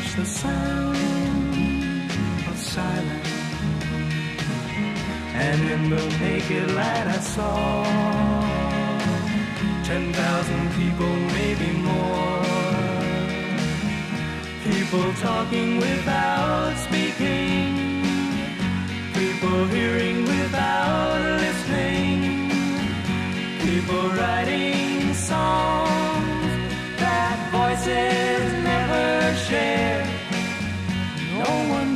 touched the sound of silence. And in the naked light I saw ten thousand people, maybe more. People talking without speaking. People hearing without listening. People writing songs that voices never share.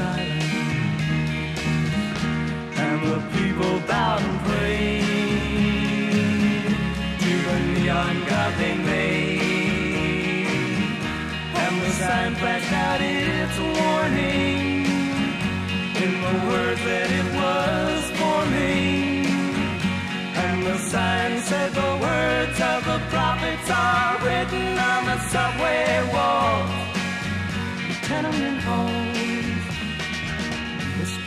silence. And the people bowed and prayed to the neon god they made. And the sign flashed out its warning in the words that it was forming. And the sign said the words of the prophets are written on the subway walls, tenement halls,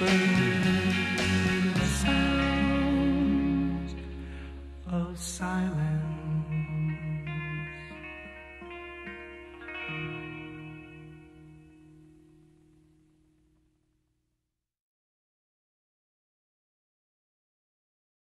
the sounds of silence.